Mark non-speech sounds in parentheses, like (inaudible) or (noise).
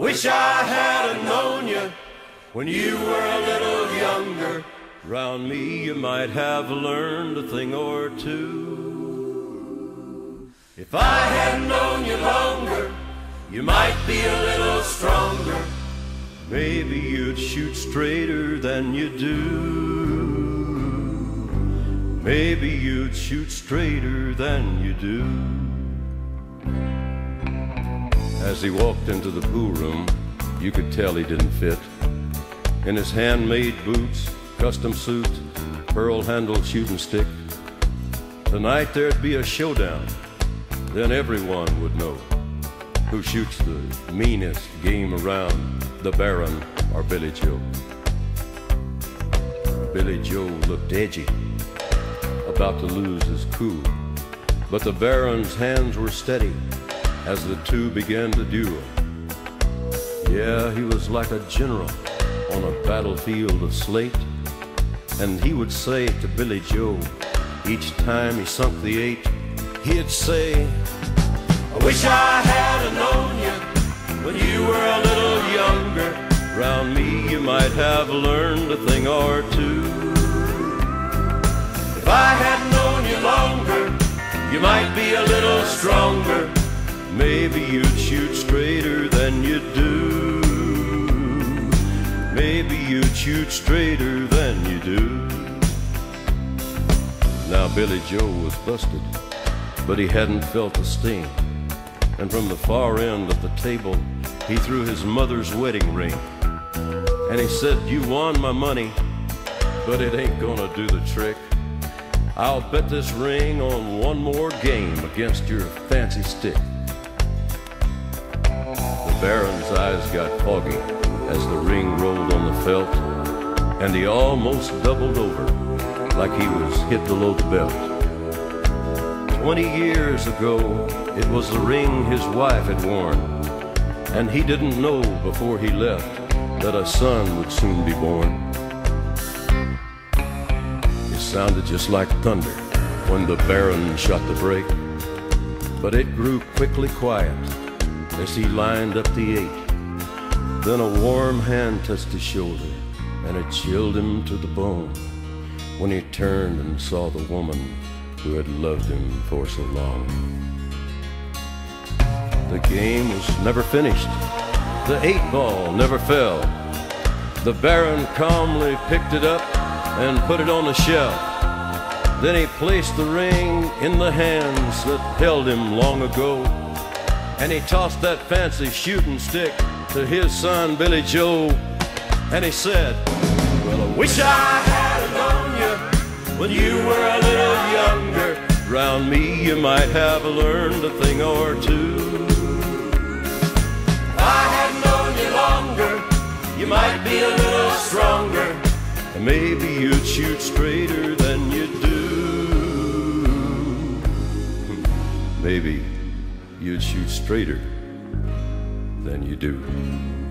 Wish I had known you when you were a little younger. Round me you might have learned a thing or two. If I had known you longer, you might be a little stronger. Maybe you'd shoot straighter than you do. Maybe you'd shoot straighter than you do. As he walked into the pool room, you could tell he didn't fit. In his handmade boots, custom suit, pearl handled shooting stick. Tonight there'd be a showdown. Then everyone would know who shoots the meanest game around, the Baron or Billy Joe. Billy Joe looked edgy, about to lose his cool. But the Baron's hands were steady as the two began to duel. Yeah, he was like a general on a battlefield of slate. And he would say to Billy Joe, each time he sunk the eight, he'd say, I wish I had known you when you were a little younger. Round me you might have learned a thing or two. If I had known you longer, you might be a little stronger. Maybe you'd shoot straighter than you do. Maybe you'd shoot straighter than you do. Now Billy Joe was busted, but he hadn't felt the sting. And from the far end of the table, he threw his mother's wedding ring. And he said, You won my money, but it ain't gonna do the trick. I'll bet this ring on one more game against your fancy stick. The Baron's eyes got foggy as the ring rolled on the felt, and he almost doubled over like he was hit below the belt. Twenty years ago, it was the ring his wife had worn, and he didn't know before he left that a son would soon be born. It sounded just like thunder when the Baron shot the break, but it grew quickly quiet as he lined up the eight. Then a warm hand touched his shoulder, and it chilled him to the bone when he turned and saw the woman who had loved him for so long. The game was never finished. The eight ball never fell. The Baron calmly picked it up and put it on the shelf. Then he placed the ring in the hands that held him long ago. And he tossed that fancy shooting stick to his son Billy Joe. And he said, Well, I wish I had known you when you were a little younger. Round me, you might have learned a thing or two. If I had known you longer, you might be a little stronger. And maybe you'd shoot straighter than you do. (laughs) Maybe you'd shoot straighter than you do.